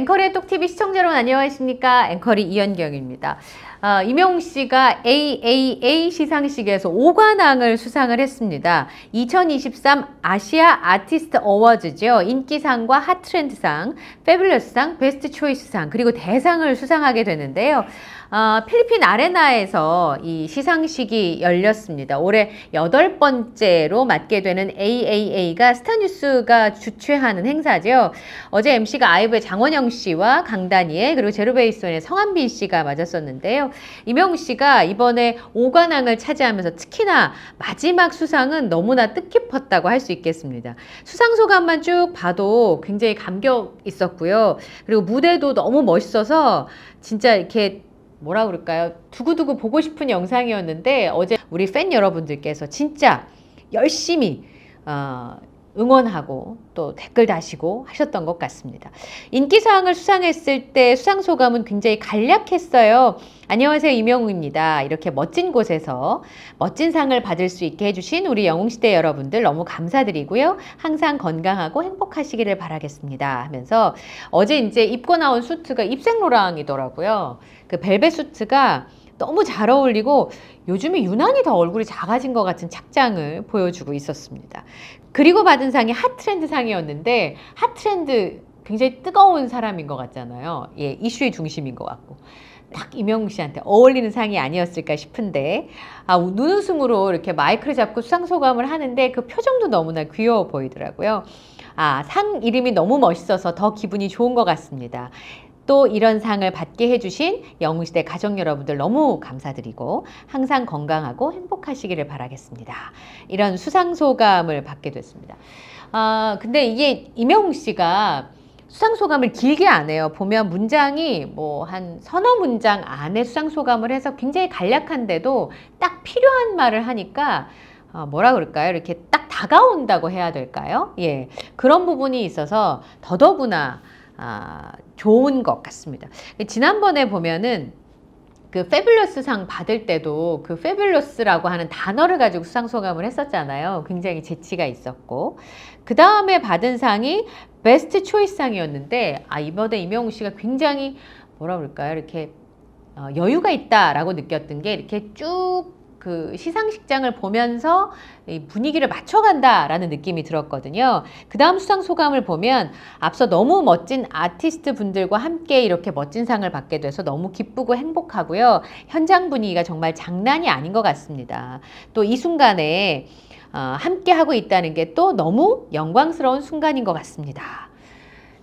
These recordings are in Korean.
앵커리의 똑TV 시청자 여러분 안녕하십니까? 앵커리 이현경입니다. 어, 임영웅 씨가 AAA 시상식에서 5관왕을 수상을 했습니다. 2023 아시아 아티스트 어워즈죠. 인기상과 핫트렌드상, 페뷸러스상, 베스트 초이스상, 그리고 대상을 수상하게 되는데요. 어, 필리핀 아레나에서 이 시상식이 열렸습니다. 올해 여덟 번째로 맡게 되는 AAA가 스타뉴스가 주최하는 행사죠. 어제 MC가 아이브의 장원영 씨와 강다니엘 그리고 제로베이스원의 성한빈 씨가 맞았었는데요. 이명우 씨가 이번에 5관왕을 차지하면서 특히나 마지막 수상은 너무나 뜻깊었다고 할 수 있겠습니다. 수상 소감만 쭉 봐도 굉장히 감격 있었고요. 그리고 무대도 너무 멋있어서 진짜 이렇게 뭐라 그럴까요? 두고두고 보고 싶은 영상이었는데 어제 우리 팬 여러분들께서 진짜 열심히 어, 응원하고 또 댓글 다시고 하셨던 것 같습니다. 인기사항을 수상했을 때 수상 소감은 굉장히 간략했어요. 안녕하세요 이명웅입니다. 이렇게 멋진 곳에서 멋진 상을 받을 수 있게 해주신 우리 영웅시대 여러분들 너무 감사드리고요. 항상 건강하고 행복하시기를 바라겠습니다 하면서 어제 이제 입고 나온 수트가 입생로랑이더라고요. 그 벨벳 수트가 너무 잘 어울리고 요즘에 유난히 더 얼굴이 작아진 것 같은 착장을 보여주고 있었습니다. 그리고 받은 상이 핫트렌드 상이었는데 핫트렌드 굉장히 뜨거운 사람인 것 같잖아요. 예, 이슈의 중심인 것 같고. 딱 이명웅 씨한테 어울리는 상이 아니었을까 싶은데 아, 눈웃음으로 이렇게 마이크를 잡고 수상 소감을 하는데 그 표정도 너무나 귀여워 보이더라고요. 아, 상 이름이 너무 멋있어서 더 기분이 좋은 것 같습니다. 또 이런 상을 받게 해주신 영웅시대 가족 여러분들 너무 감사드리고 항상 건강하고 행복하시기를 바라겠습니다. 이런 수상소감을 받게 됐습니다. 아, 근데 이게 이명웅 씨가 수상소감을 길게 안 해요. 보면 문장이 뭐 한 서너 문장 안에 수상소감을 해서 굉장히 간략한데도 딱 필요한 말을 하니까 어, 뭐라 그럴까요? 이렇게 딱 다가온다고 해야 될까요? 예. 그런 부분이 있어서 더더구나 아, 좋은 것 같습니다. 지난번에 보면은 그 fabulous 상 받을 때도 그 fabulous라고 하는 단어를 가지고 수상 소감을 했었잖아요. 굉장히 재치가 있었고 그 다음에 받은 상이 best choice 상이었는데 아 이번에 임영웅 씨가 굉장히 뭐라 그럴까요? 이렇게 어, 여유가 있다라고 느꼈던 게 이렇게 쭉 그 시상식장을 보면서 분위기를 맞춰간다라는 느낌이 들었거든요. 그 다음 수상 소감을 보면 앞서 너무 멋진 아티스트 분들과 함께 이렇게 멋진 상을 받게 돼서 너무 기쁘고 행복하고요. 현장 분위기가 정말 장난이 아닌 것 같습니다. 또 이 순간에 어, 함께 하고 있다는 게 또 너무 영광스러운 순간인 것 같습니다.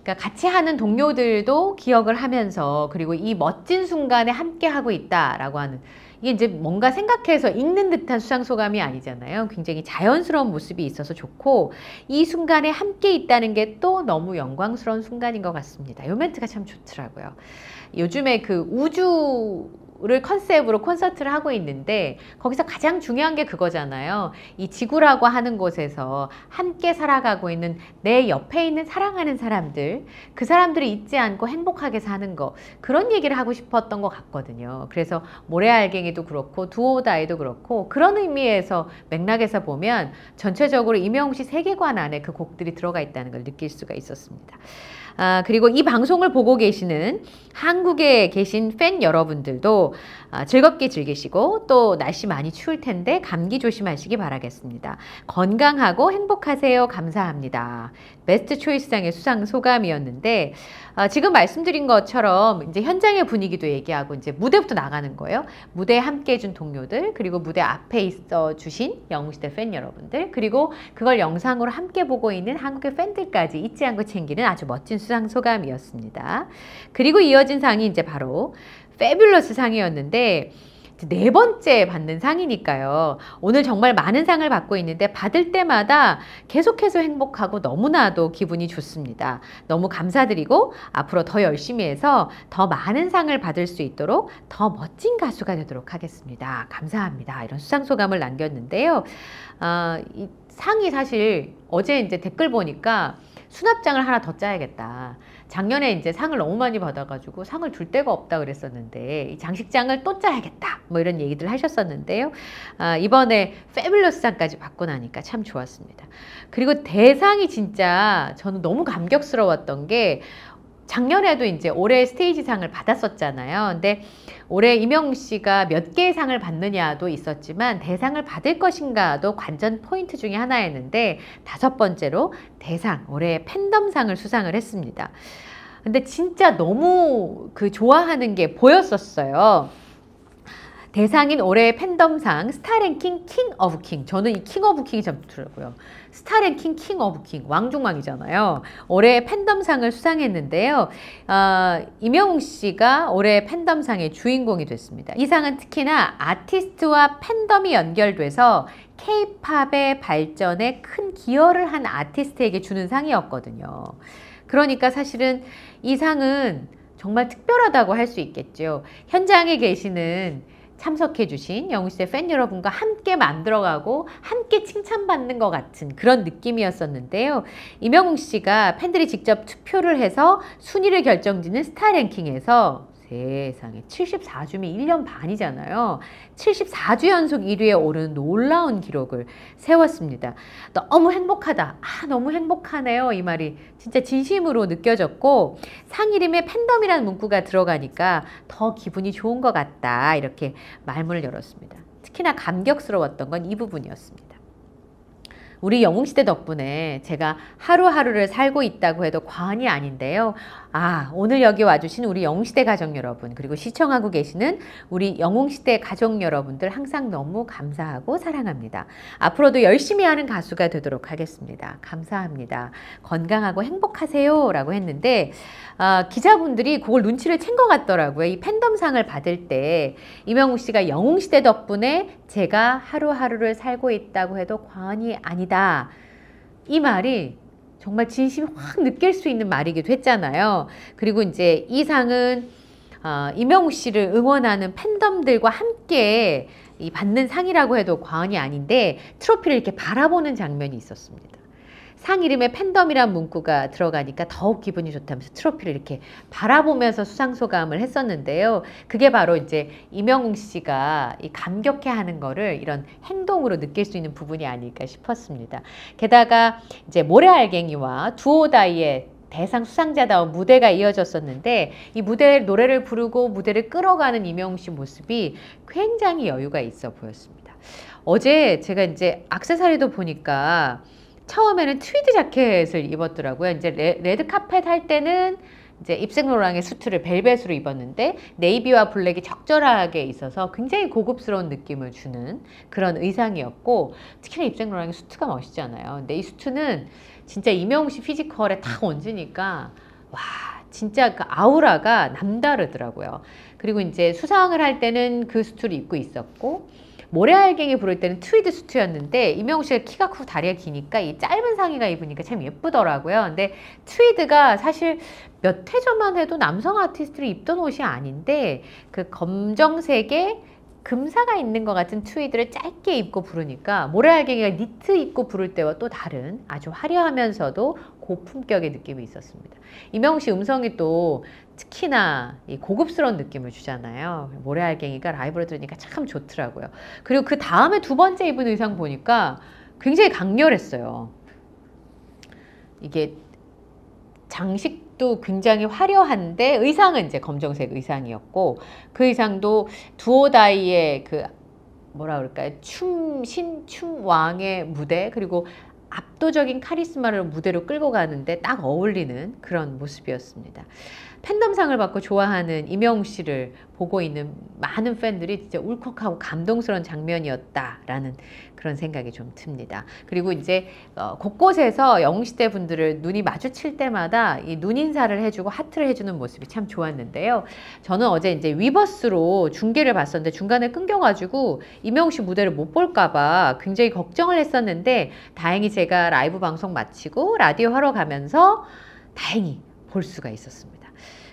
그러니까 같이 하는 동료들도 기억을 하면서 그리고 이 멋진 순간에 함께 하고 있다라고 하는 이게 이제 뭔가 생각해서 읽는 듯한 수상소감이 아니잖아요. 굉장히 자연스러운 모습이 있어서 좋고 이 순간에 함께 있다는 게 또 너무 영광스러운 순간인 것 같습니다. 이 멘트가 참 좋더라고요. 요즘에 그 우주 를 컨셉으로 콘서트를 하고 있는데 거기서 가장 중요한 게 그거잖아요. 이 지구라고 하는 곳에서 함께 살아가고 있는 내 옆에 있는 사랑하는 사람들, 그 사람들이 잊지 않고 행복하게 사는 거 그런 얘기를 하고 싶었던 것 같거든요. 그래서 모래알갱이도 그렇고 두오다이도 그렇고 그런 의미에서 맥락에서 보면 전체적으로 임영웅 씨 세계관 안에 그 곡들이 들어가 있다는 걸 느낄 수가 있었습니다. 아, 그리고 이 방송을 보고 계시는 한국에 계신 팬 여러분들도 아, 즐겁게 즐기시고 또 날씨 많이 추울 텐데 감기 조심하시기 바라겠습니다. 건강하고 행복하세요. 감사합니다. 베스트 초이스상의 수상 소감이었는데 아, 지금 말씀드린 것처럼 이제 현장의 분위기도 얘기하고 이제 무대부터 나가는 거예요. 무대에 함께 해준 동료들 그리고 무대 앞에 있어 주신 영웅시대 팬 여러분들 그리고 그걸 영상으로 함께 보고 있는 한국의 팬들까지 잊지 않고 챙기는 아주 멋진 수상 소감이었습니다. 그리고 이어진 상이 이제 바로 페뷸러스 상이었는데 네 번째 받는 상이니까요. 오늘 정말 많은 상을 받고 있는데 받을 때마다 계속해서 행복하고 너무나도 기분이 좋습니다. 너무 감사드리고 앞으로 더 열심히 해서 더 많은 상을 받을 수 있도록 더 멋진 가수가 되도록 하겠습니다. 감사합니다. 이런 수상 소감을 남겼는데요. 어, 이 상이 사실 어제 이제 댓글 보니까 수납장을 하나 더 짜야겠다. 작년에 이제 상을 너무 많이 받아가지고 상을 줄 데가 없다 그랬었는데 이 장식장을 또 짜야겠다. 뭐 이런 얘기들 하셨었는데요. 아, 이번에 페뷸러스 상까지 받고 나니까 참 좋았습니다. 그리고 대상이 진짜 저는 너무 감격스러웠던 게 작년에도 이제 올해 스테이지상을 받았었잖아요. 근데 올해 이명웅 씨가 몇 개의 상을 받느냐도 있었지만 대상을 받을 것인가도 관전 포인트 중에 하나였는데 다섯 번째로 대상 올해 팬덤상을 수상을 했습니다. 근데 진짜 너무 그 좋아하는 게 보였었어요. 대상인 올해의 팬덤상 스타랭킹 king of king. 저는 이 king of king이 참 좋더라고요. 스타랭킹 king of king. 왕중왕이잖아요. 올해 팬덤상을 수상했는데요. 어, 임영웅 씨가 올해 팬덤상의 주인공이 됐습니다. 이 상은 특히나 아티스트와 팬덤이 연결돼서 케이팝의 발전에 큰 기여를 한 아티스트에게 주는 상이었거든요. 그러니까 사실은 이 상은 정말 특별하다고 할 수 있겠죠. 현장에 계시는 참석해 주신 영웅시대 팬 여러분과 함께 만들어가고 함께 칭찬받는 것 같은 그런 느낌이었었는데요. 이명웅 씨가 팬들이 직접 투표를 해서 순위를 결정짓는 스타 랭킹에서 세상에 74주면 1년 반이잖아요. 74주 연속 1위에 오른 놀라운 기록을 세웠습니다. 너무 행복하다. 아, 너무 행복하네요. 이 말이 진짜 진심으로 느껴졌고 상 이름에 팬덤이라는 문구가 들어가니까 더 기분이 좋은 것 같다. 이렇게 말문을 열었습니다. 특히나 감격스러웠던 건 이 부분이었습니다. 우리 영웅시대 덕분에 제가 하루하루를 살고 있다고 해도 과언이 아닌데요. 아, 오늘 여기 와주신 우리 영웅시대 가족 여러분, 그리고 시청하고 계시는 우리 영웅시대 가족 여러분들 항상 너무 감사하고 사랑합니다. 앞으로도 열심히 하는 가수가 되도록 하겠습니다. 감사합니다. 건강하고 행복하세요. 라고 했는데, 아, 기자분들이 그걸 눈치를 챈 것 같더라고요. 이 팬덤상을 받을 때, 이명웅 씨가 영웅시대 덕분에 제가 하루하루를 살고 있다고 해도 과언이 아니다. 이 말이 정말 진심이 확 느낄 수 있는 말이기도 했잖아요. 그리고 이제 이 상은 어, 이명우 씨를 응원하는 팬덤들과 함께 이 받는 상이라고 해도 과언이 아닌데 트로피를 이렇게 바라보는 장면이 있었습니다. 상 이름에 팬덤이란 문구가 들어가니까 더욱 기분이 좋다면서 트로피를 이렇게 바라보면서 수상 소감을 했었는데요. 그게 바로 이제 이명웅 씨가 이 감격해 하는 거를 이런 행동으로 느낄 수 있는 부분이 아닐까 싶었습니다. 게다가 이제 모래알갱이와 두오다이의 대상 수상자다운 무대가 이어졌었는데 이 무대 노래를 부르고 무대를 끌어가는 이명웅 씨 모습이 굉장히 여유가 있어 보였습니다. 어제 제가 이제 악세사리도 보니까 처음에는 트위드 자켓을 입었더라고요. 이제 레드 카펫 할 때는 이제 입생로랑의 수트를 벨벳으로 입었는데 navy와 블랙이 적절하게 있어서 굉장히 고급스러운 느낌을 주는 그런 의상이었고 특히나 입생로랑의 수트가 멋있잖아요. 근데 이 수트는 진짜 임영웅 씨 physical에 딱 얹으니까 와 진짜 그 아우라가 남다르더라고요. 그리고 이제 수상을 할 때는 그 수트를 입고 있었고 모래알갱이 부를 때는 트위드 수트였는데 임영웅 씨가 키가 크고 다리가 기니까 이 짧은 상의가 입으니까 참 예쁘더라고요. 근데 트위드가 사실 몇 해 전만 해도 남성 아티스트들이 입던 옷이 아닌데 그 검정색의 금사가 있는 것 같은 트위드를 짧게 입고 부르니까 모래알갱이가 니트 입고 부를 때와 또 다른 아주 화려하면서도 고품격의 느낌이 있었습니다. 이명웅 씨 음성이 또 특히나 이 고급스러운 느낌을 주잖아요. 모래알갱이가 라이브로 들으니까 참 좋더라고요. 그리고 그 다음에 두 번째 입은 의상 보니까 굉장히 강렬했어요. 이게 장식도 굉장히 화려한데 의상은 이제 검정색 의상이었고 그 의상도 두오다이의 그 뭐라 그럴까요? 춤, 신, 춤 왕의 무대, 그리고 압도적인 카리스마를 무대로 끌고 가는데 딱 어울리는 그런 모습이었습니다. 팬덤상을 받고 좋아하는 이명웅 씨를 보고 있는 많은 팬들이 진짜 울컥하고 감동스러운 장면이었다라는 그런 생각이 좀 듭니다. 그리고 이제 어, 곳곳에서 영웅시대 분들을 눈이 마주칠 때마다 이 눈인사를 해주고 하트를 해주는 모습이 참 좋았는데요. 저는 어제 이제 위버스로 중계를 봤었는데 중간에 끊겨가지고 이명웅 씨 무대를 못 볼까봐 굉장히 걱정을 했었는데 다행히 제가 라이브 방송 마치고 라디오 하러 가면서 다행히 볼 수가 있었습니다.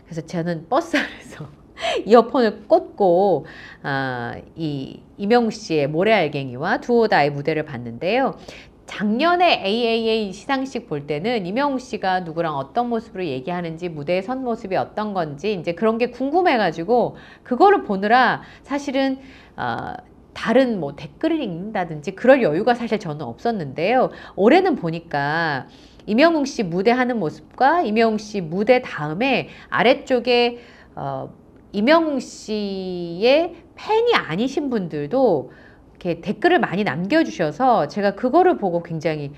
그래서 저는 버스 안에서 이어폰을 꽂고 아, 이 이명우 씨의 모래알갱이와 두오다의 무대를 봤는데요. 작년에 AAA 시상식 볼 때는 이명우 씨가 누구랑 어떤 모습으로 얘기하는지 무대에 선 모습이 어떤 건지 이제 그런 게 궁금해가지고 그거를 보느라 사실은 어, 다른 뭐 댓글을 읽는다든지 그럴 여유가 사실 저는 없었는데요. 올해는 보니까 임영웅 씨 무대 하는 모습과 임영웅 씨 무대 다음에 아래쪽에 어, 임영웅 씨의 팬이 아니신 분들도 이렇게 댓글을 많이 남겨주셔서 제가 그거를 보고 굉장히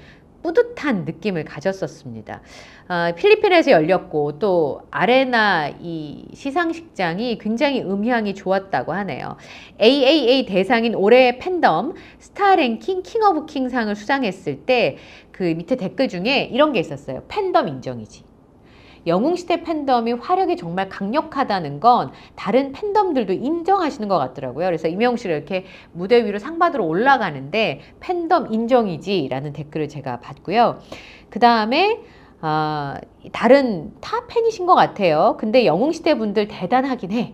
뿌듯한 느낌을 가졌었습니다. 어, 필리핀에서 열렸고 또 아레나 이 시상식장이 굉장히 음향이 좋았다고 하네요. AAA 대상인 올해의 팬덤 스타 랭킹 king of king상을 수상했을 때 그 밑에 댓글 중에 이런 게 있었어요. 팬덤 인정이지. 영웅시대 팬덤이 화력이 정말 강력하다는 건 다른 팬덤들도 인정하시는 것 같더라고요. 그래서 임영웅 씨가 이렇게 무대 위로 상 받으러 올라가는데 팬덤 인정이지 라는 댓글을 제가 봤고요. 그 다음에 어, 다른 타 팬이신 것 같아요. 근데 영웅시대 분들 대단하긴 해.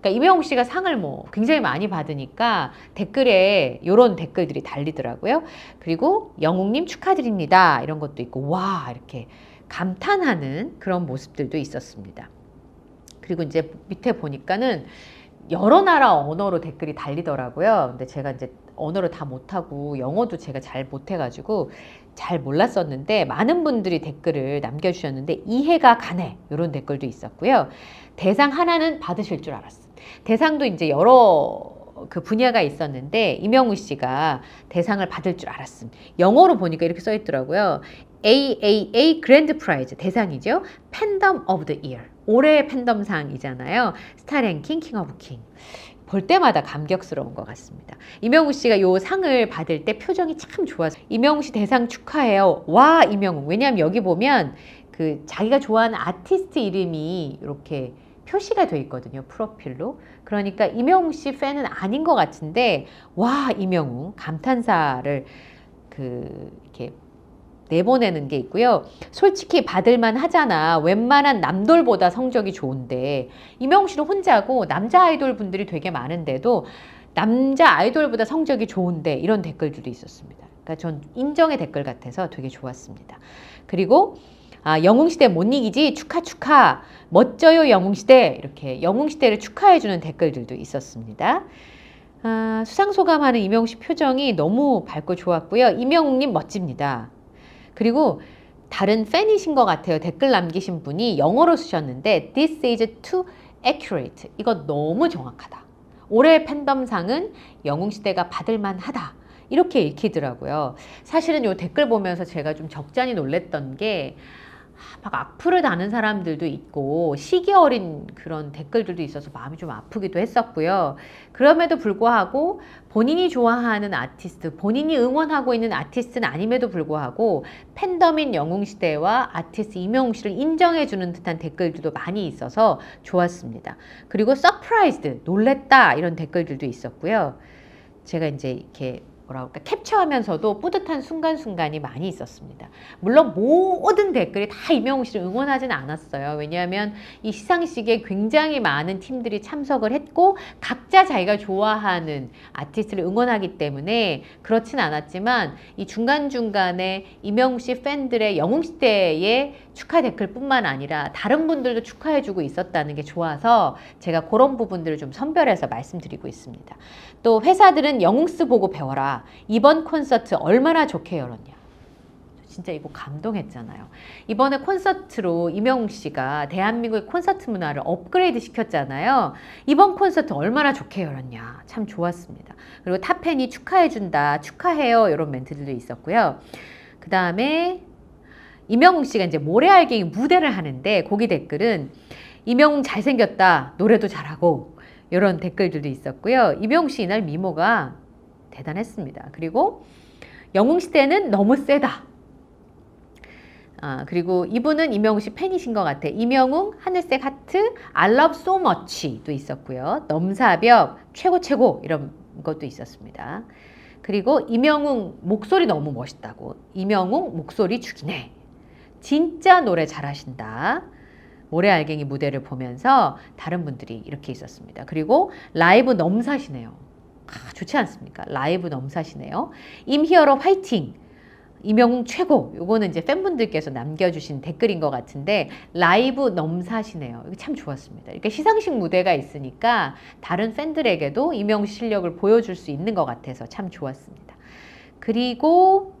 그러니까 임영웅 씨가 상을 뭐 굉장히 많이 받으니까 댓글에 이런 댓글들이 달리더라고요. 그리고 영웅님 축하드립니다. 이런 것도 있고 와 이렇게 감탄하는 그런 모습들도 있었습니다. 그리고 이제 밑에 보니까는 여러 나라 언어로 댓글이 달리더라고요. 근데 제가 이제 언어를 다 못하고 영어도 제가 잘 못해가지고 잘 몰랐었는데 많은 분들이 댓글을 남겨주셨는데 이해가 가네 이런 댓글도 있었고요. 대상 하나는 받으실 줄 알았어. 대상도 이제 여러 그 분야가 있었는데 임영웅 씨가 대상을 받을 줄 알았음. 영어로 보니까 이렇게 써 있더라고요. AAA grand prize 대상이죠. fandom of the year. 올해의 팬덤상이잖아요. 스타 랭킹 king of king. 볼 때마다 감격스러운 것 같습니다. 임영웅 씨가 이 상을 받을 때 표정이 참 좋아서 임영웅 씨 대상 축하해요. 와 임영웅. 왜냐하면 여기 보면 그 자기가 좋아하는 아티스트 이름이 이렇게 표시가 돼 있거든요. 프로필로. 그러니까 이명웅 씨 팬은 아닌 것 같은데 와 이명웅 감탄사를 그 내보내는 게 있고요. 솔직히 받을만 하잖아. 웬만한 남돌보다 성적이 좋은데 이명웅 씨는 혼자고 남자 아이돌 분들이 되게 많은데도 남자 아이돌보다 성적이 좋은데 이런 댓글들도 있었습니다. 그러니까 전 인정의 댓글 같아서 되게 좋았습니다. 그리고 아, 영웅시대 못 이기지 축하 축하 멋져요 영웅시대 이렇게 영웅시대를 축하해주는 댓글들도 있었습니다. 아, 수상소감하는 이명웅 씨 표정이 너무 밝고 좋았고요. 이명웅님 멋집니다. 그리고 다른 팬이신 것 같아요. 댓글 남기신 분이 영어로 쓰셨는데 This is too accurate. 이거 너무 정확하다. 올해 팬덤상은 영웅시대가 받을만 하다. 이렇게 읽히더라고요. 사실은 이 댓글 보면서 제가 좀 적잖이 놀랬던 게 막 악플을 다는 사람들도 있고 시기 어린 그런 댓글들도 있어서 마음이 좀 아프기도 했었고요. 그럼에도 불구하고 본인이 좋아하는 아티스트, 본인이 응원하고 있는 아티스트는 아님에도 불구하고 팬덤인 영웅시대와 아티스트 임영웅 씨를 인정해주는 듯한 댓글들도 많이 있어서 좋았습니다. 그리고 surprised, 놀랬다 이런 댓글들도 있었고요. 제가 이제 이렇게 뭐라 그럴까 캡처하면서도 뿌듯한 순간순간이 많이 있었습니다. 물론 모든 댓글이 다 이명웅 씨를 응원하지는 않았어요. 왜냐하면 이 시상식에 굉장히 많은 팀들이 참석을 했고 각자 자기가 좋아하는 아티스트를 응원하기 때문에 그렇진 않았지만 이 중간중간에 이명웅 씨 팬들의 영웅 시대의 축하 댓글뿐만 아니라 다른 분들도 축하해주고 있었다는 게 좋아서 제가 그런 부분들을 좀 선별해서 말씀드리고 있습니다. 또 회사들은 영웅스 보고 배워라. 이번 콘서트 얼마나 좋게 열었냐. 진짜 이거 감동했잖아요. 이번에 콘서트로 이명웅 씨가 대한민국의 콘서트 문화를 업그레이드 시켰잖아요. 이번 콘서트 얼마나 좋게 열었냐. 참 좋았습니다. 그리고 탑팬이 축하해준다. 축하해요. 이런 멘트들도 있었고요. 그 다음에 이명웅 씨가 이제 모래알갱이 무대를 하는데 거기 댓글은 이명웅 잘생겼다. 노래도 잘하고 이런 댓글들도 있었고요. 이병웅 씨 이날 미모가 대단했습니다. 그리고 영웅 시대는 너무 세다. 아, 그리고 이분은 이명웅 씨 팬이신 것 같아. 이명웅, 하늘색 하트, I love so much도 있었고요. 넘사벽, 최고 최고 이런 것도 있었습니다. 그리고 이명웅 목소리 너무 멋있다고. 이명웅 목소리 죽이네. 진짜 노래 잘하신다. 모래알갱이 무대를 보면서 다른 분들이 이렇게 있었습니다. 그리고 라이브 넘사시네요. 아, 좋지 않습니까? 라이브 넘사시네요. 임히어로 화이팅! 이명웅 최고! 요거는 이제 팬분들께서 남겨주신 댓글인 것 같은데 라이브 넘사시네요. 이거 참 좋았습니다. 이렇게 시상식 무대가 있으니까 다른 팬들에게도 이명웅 실력을 보여줄 수 있는 것 같아서 참 좋았습니다. 그리고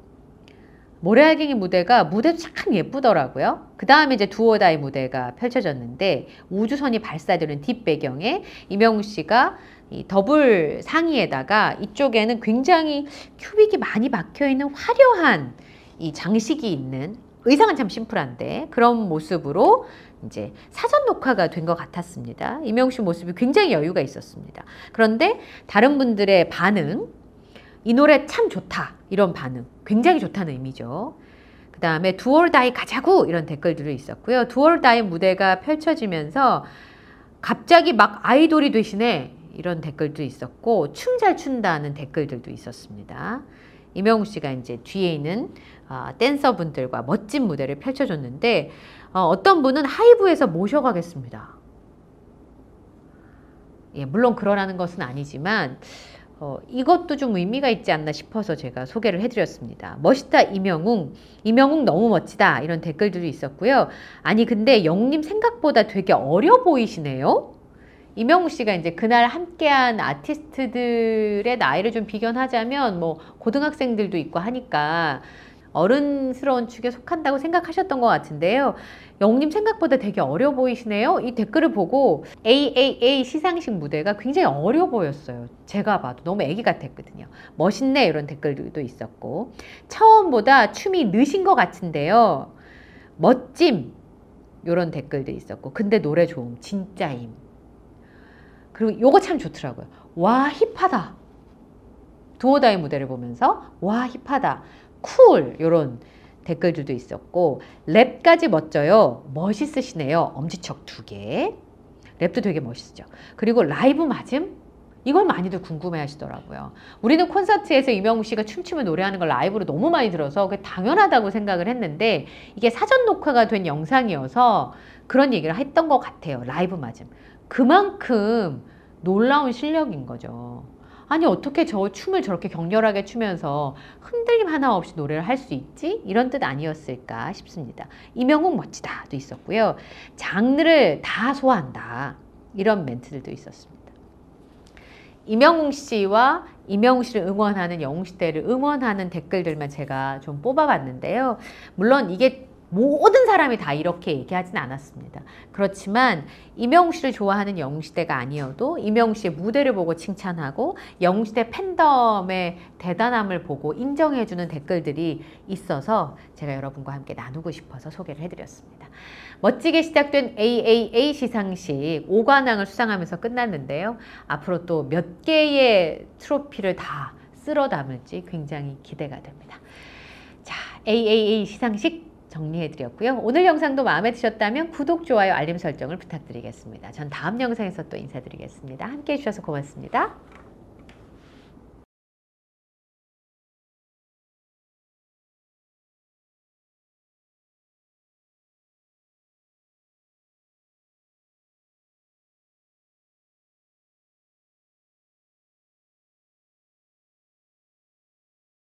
모래알갱이 무대가 무대도 참 예쁘더라고요. 그 다음에 이제 두오다이 무대가 펼쳐졌는데 우주선이 발사되는 뒷배경에 이명우 씨가 이 더블 상의에다가 이쪽에는 굉장히 큐빅이 많이 박혀 있는 화려한 이 장식이 있는 의상은 참 심플한데 그런 모습으로 이제 사전 녹화가 된 것 같았습니다. 이명우 씨 모습이 굉장히 여유가 있었습니다. 그런데 다른 분들의 반응, 이 노래 참 좋다 이런 반응, 굉장히 좋다는 의미죠. 그 다음에 두얼다이 가자고 이런 댓글들도 있었고요. 두얼다이 무대가 펼쳐지면서 갑자기 막 아이돌이 되시네 이런 댓글도 있었고 춤 잘 춘다는 댓글들도 있었습니다. 이명우 씨가 이제 뒤에 있는 어, 댄서분들과 멋진 무대를 펼쳐줬는데 어, 떤 분은 하이브에서 모셔가겠습니다. 예, 물론 그러라는 것은 아니지만 어, 이것도 좀 의미가 있지 않나 싶어서 제가 소개를 해드렸습니다. 멋있다 이명웅, 이명웅 너무 멋지다 이런 댓글들이 있었고요. 아니 근데 영님 생각보다 되게 어려 보이시네요. 이명우 씨가 이제 그날 함께한 아티스트들의 나이를 좀 비견하자면 뭐 고등학생들도 있고 하니까 어른스러운 축에 속한다고 생각하셨던 것 같은데요. 영님 생각보다 되게 어려 보이시네요. 이 댓글을 보고 AAA 시상식 무대가 굉장히 어려 보였어요. 제가 봐도 너무 애기 같았거든요. 멋있네 이런 댓글도 있었고 처음보다 춤이 느신 것 같은데요. 멋짐 이런 댓글도 있었고 근데 노래 좋음 진짜임. 그리고 요거 참 좋더라고요. 와 힙하다. 두오다이 무대를 보면서 와 힙하다. cool 이런 댓글들도 있었고 랩까지 멋져요. 멋있으시네요. 엄지척 두 개. 랩도 되게 멋있죠. 그리고 라이브 맞음? 이걸 많이들 궁금해 하시더라고요. 우리는 콘서트에서 임영웅 씨가 춤추며 노래하는 걸 라이브로 너무 많이 들어서 그게 당연하다고 생각을 했는데 이게 사전 녹화가 된 영상이어서 그런 얘기를 했던 것 같아요. 라이브 맞음. 그만큼 놀라운 실력인 거죠. 아니 어떻게 저 춤을 저렇게 격렬하게 추면서 흔들림 하나 없이 노래를 할 수 있지? 이런 뜻 아니었을까 싶습니다. 이명웅 멋지다도 있었고요. 장르를 다 소화한다. 이런 멘트들도 있었습니다. 이명웅 씨와 이명웅 씨를 응원하는 영웅 시대를 응원하는 댓글들만 제가 좀 뽑아봤는데요. 물론 이게 모든 사람이 다 이렇게 얘기하진 않았습니다. 그렇지만 이명웅 씨를 좋아하는 영웅시대가 아니어도 이명웅 씨의 무대를 보고 칭찬하고 영웅시대 팬덤의 대단함을 보고 인정해주는 댓글들이 있어서 제가 여러분과 함께 나누고 싶어서 소개를 해드렸습니다. 멋지게 시작된 AAA 시상식 5관왕을 수상하면서 끝났는데요. 앞으로 또 몇 개의 트로피를 다 쓸어 담을지 굉장히 기대가 됩니다. 자, AAA 시상식 정리해드렸고요. 오늘 영상도 마음에 드셨다면 구독, 좋아요, 알림 설정을 부탁드리겠습니다. 전 다음 영상에서 또 인사드리겠습니다. 함께 해 주셔서 고맙습니다.